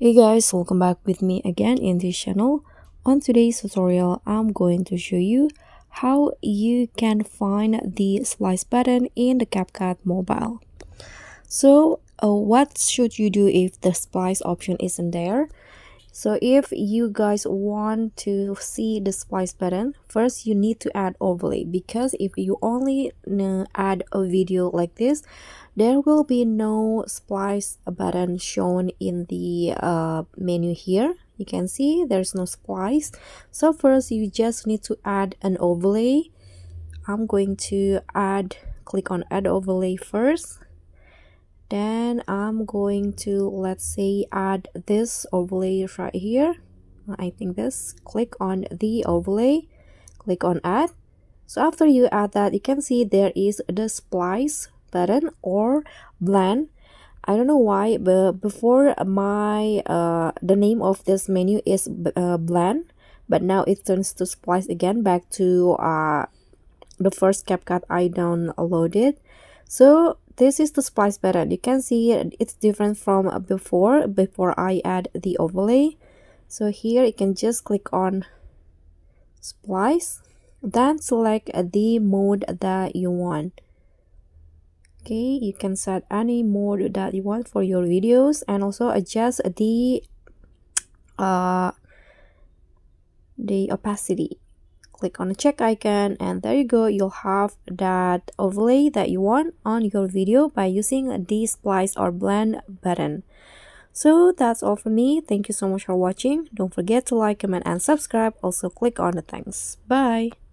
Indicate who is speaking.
Speaker 1: Hey guys, welcome back with me again in this channel. On today's tutorial, I'm going to show you how you can find the splice button in the CapCut mobile. So uh, what should you do if the splice option isn't there? So if you guys want to see the splice button, first you need to add overlay because if you only add a video like this, there will be no splice button shown in the uh, menu here. You can see there's no splice. So first you just need to add an overlay. I'm going to add, click on add overlay first then I'm going to let's say add this overlay right here. I think this. Click on the overlay. Click on add. So after you add that you can see there is the splice button or blend. I don't know why but before my uh the name of this menu is uh, blend but now it turns to splice again back to uh the first CapCut I downloaded. So this is the splice button you can see it's different from before before I add the overlay. So here you can just click on splice then select the mode that you want. Okay you can set any mode that you want for your videos and also adjust the uh the opacity click on the check icon and there you go. You'll have that overlay that you want on your video by using the splice or blend button. So that's all for me. Thank you so much for watching. Don't forget to like comment and subscribe. Also click on the thanks. Bye